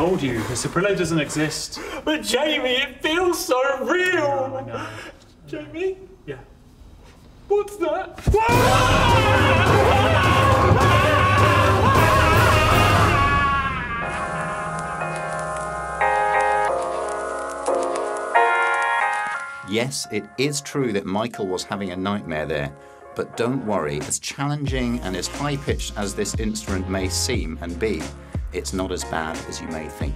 Michael, I told you, the Soprillo doesn't exist. But Jamie, it feels so real. I know. Jamie, Yeah. what's that? Yes, it is true that Michael was having a nightmare there, but don't worry, as challenging and as high pitched as this instrument may seem and be, it's not as bad as you may think.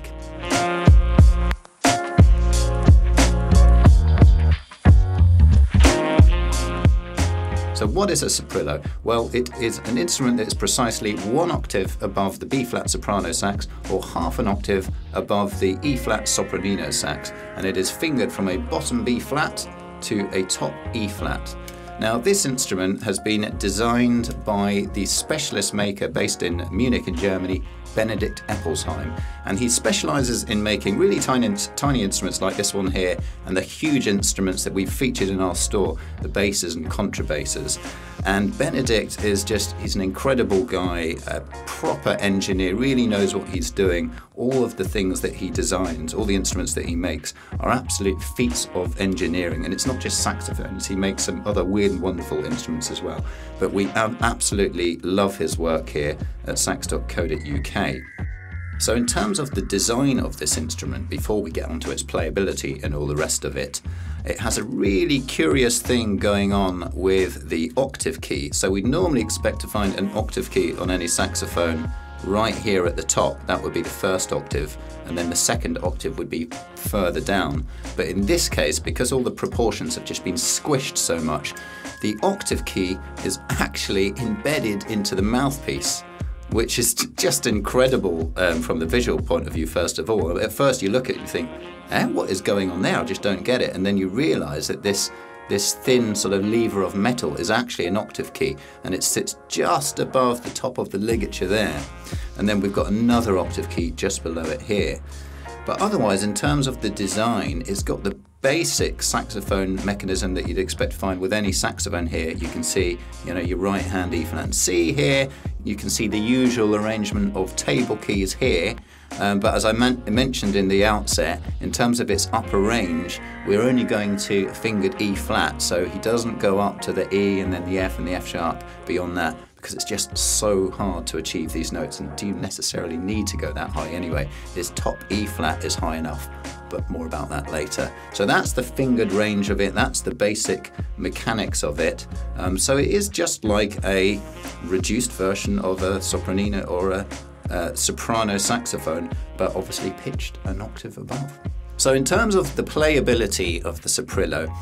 So what is a soprillo? Well, it is an instrument that is precisely one octave above the B-flat soprano sax or half an octave above the E-flat sopranino sax, and it is fingered from a bottom B-flat to a top E-flat. Now, this instrument has been designed by the specialist maker based in Munich in Germany, Benedikt Eppelsheim, and he specializes in making really tiny, tiny instruments like this one here and the huge instruments that we've featured in our store, the basses and contrabasses. And Benedict is just, he's an incredible guy, a proper engineer, really knows what he's doing. All of the things that he designs, all the instruments that he makes are absolute feats of engineering. And it's not just saxophones, he makes some other weird and wonderful instruments as well. But we absolutely love his work here at sax.co.uk. So, in terms of the design of this instrument, before we get onto its playability and all the rest of it, it has a really curious thing going on with the octave key. So, we'd normally expect to find an octave key on any saxophone right here at the top. That would be the first octave, and then the second octave would be further down. But in this case, because all the proportions have just been squished so much, the octave key is actually embedded into the mouthpiece which is just incredible um, from the visual point of view, first of all. At first, you look at it and you think, eh, what is going on there? I just don't get it. And then you realize that this, this thin sort of lever of metal is actually an octave key, and it sits just above the top of the ligature there. And then we've got another octave key just below it here. But otherwise, in terms of the design, it's got the basic saxophone mechanism that you'd expect to find with any saxophone here. You can see, you know, your right hand E flat C here. You can see the usual arrangement of table keys here. Um, but as I mentioned in the outset, in terms of its upper range, we're only going to fingered E flat, so he doesn't go up to the E and then the F and the F sharp beyond that because it's just so hard to achieve these notes. And do you necessarily need to go that high anyway? His top E flat is high enough, but more about that later. So that's the fingered range of it, that's the basic mechanics of it. Um, so it is just like a reduced version of a sopranino or a uh, soprano saxophone, but obviously pitched an octave above. So, in terms of the playability of the Soprillo,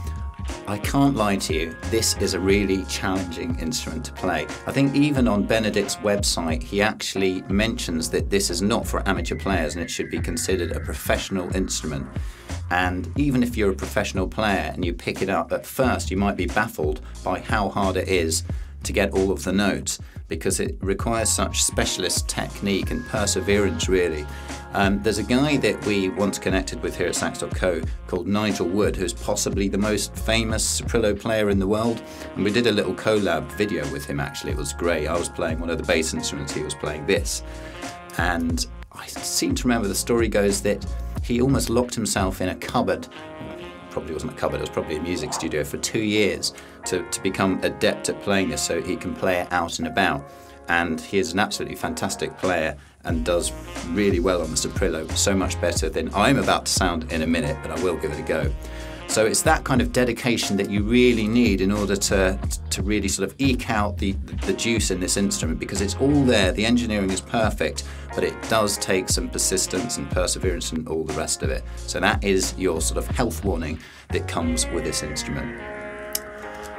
I can't lie to you, this is a really challenging instrument to play. I think even on Benedikt's website, he actually mentions that this is not for amateur players and it should be considered a professional instrument. And even if you're a professional player and you pick it up at first, you might be baffled by how hard it is to get all of the notes because it requires such specialist technique and perseverance, really. Um, there's a guy that we once connected with here at Sax.co called Nigel Wood, who's possibly the most famous Soprillo player in the world. And we did a little collab video with him, actually. It was great. I was playing one of the bass instruments, he was playing this. And I seem to remember the story goes that he almost locked himself in a cupboard probably wasn't a cupboard, it was probably a music studio for two years to, to become adept at playing this so he can play it out and about. And he is an absolutely fantastic player and does really well on the Soprillo, so much better than I'm about to sound in a minute, but I will give it a go. So it's that kind of dedication that you really need in order to to really sort of eke out the the juice in this instrument because it's all there. The engineering is perfect, but it does take some persistence and perseverance and all the rest of it. So that is your sort of health warning that comes with this instrument.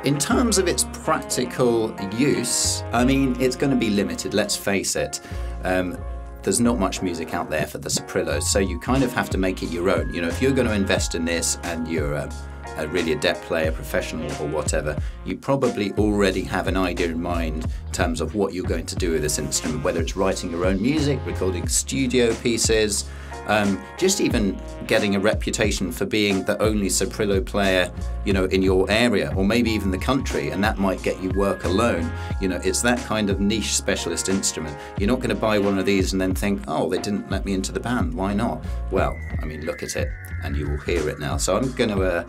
In terms of its practical use, I mean, it's going to be limited, let's face it. Um, there's not much music out there for the Soprillo, so you kind of have to make it your own. You know, if you're going to invest in this and you're a, a really adept player, professional, or whatever, you probably already have an idea in mind in terms of what you're going to do with this instrument, whether it's writing your own music, recording studio pieces, Um, just even getting a reputation for being the only soprillo player, you know, in your area or maybe even the country, and that might get you work alone. You know, it's that kind of niche specialist instrument. You're not going to buy one of these and then think, oh, they didn't let me into the band. Why not? Well, I mean, look at it, and you will hear it now. So I'm going to. Uh,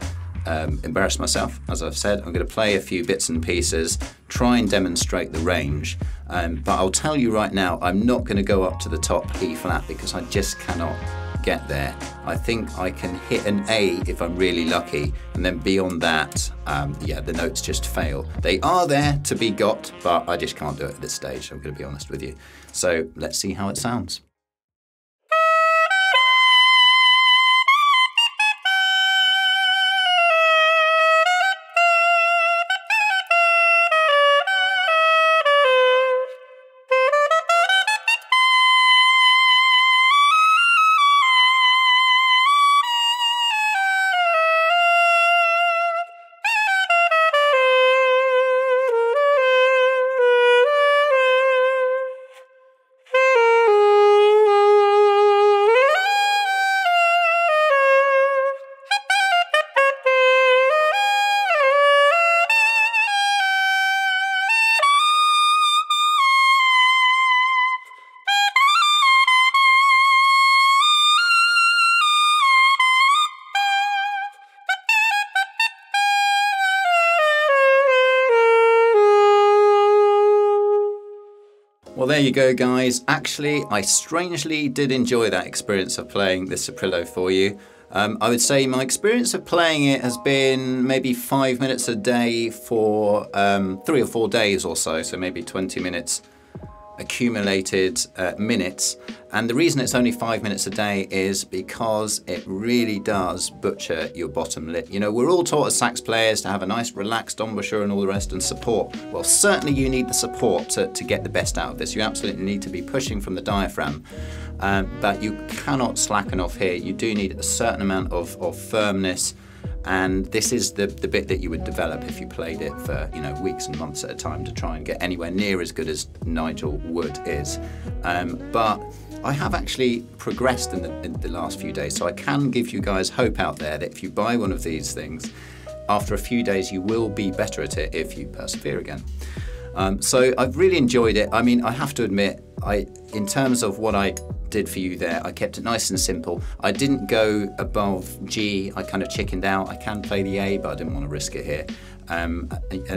um, embarrass myself, as I've said. I'm going to play a few bits and pieces, try and demonstrate the range. Um, but I'll tell you right now, I'm not going to go up to the top E flat because I just cannot get there. I think I can hit an A if I'm really lucky, and then beyond that, um, yeah, the notes just fail. They are there to be got, but I just can't do it at this stage. I'm going to be honest with you. So let's see how it sounds. Well, there you go, guys. Actually, I strangely did enjoy that experience of playing the Soprillo for you. Um, I would say my experience of playing it has been maybe five minutes a day for um, three or four days or so, so maybe 20 minutes accumulated uh, minutes. And the reason it's only five minutes a day is because it really does butcher your bottom lip. You know, we're all taught as sax players to have a nice relaxed embouchure and all the rest and support. Well, certainly you need the support to, to get the best out of this. You absolutely need to be pushing from the diaphragm. Um, but you cannot slacken off here. You do need a certain amount of, of firmness and this is the, the bit that you would develop if you played it for you know weeks and months at a time to try and get anywhere near as good as Nigel Wood is. Um, but I have actually progressed in the, in the last few days, so I can give you guys hope out there that if you buy one of these things, after a few days you will be better at it if you persevere again. Um, so I've really enjoyed it. I mean, I have to admit, I in terms of what I did for you there, I kept it nice and simple. I didn't go above G. I kind of chickened out. I can play the A, but I didn't want to risk it here. Um,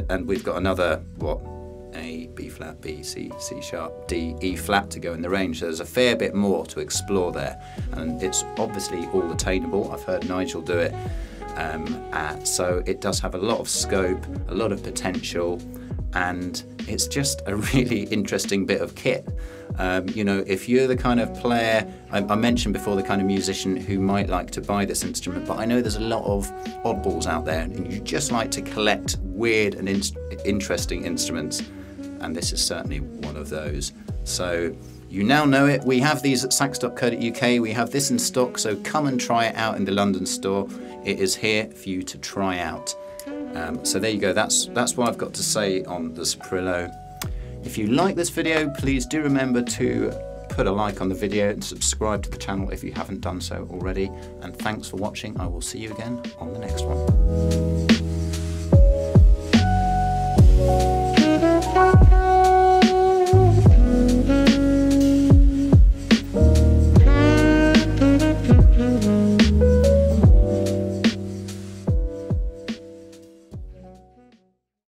and we've got another what A, B flat, B, C, C sharp, D, E flat to go in the range. So there's a fair bit more to explore there, and it's obviously all attainable. I've heard Nigel do it. Um, at, so it does have a lot of scope, a lot of potential, and it's just a really interesting bit of kit. Um, you know, if you're the kind of player, I, I, mentioned before the kind of musician who might like to buy this instrument, but I know there's a lot of oddballs out there, and you just like to collect weird and in interesting instruments, and this is certainly one of those. So you now know it. We have these at sax.co.uk. We have this in stock, so come and try it out in the London store. It is here for you to try out. Um, so there you go, that's, that's what I've got to say on the Soprillo. If you like this video, please do remember to put a like on the video and subscribe to the channel if you haven't done so already. And thanks for watching. I will see you again on the next one.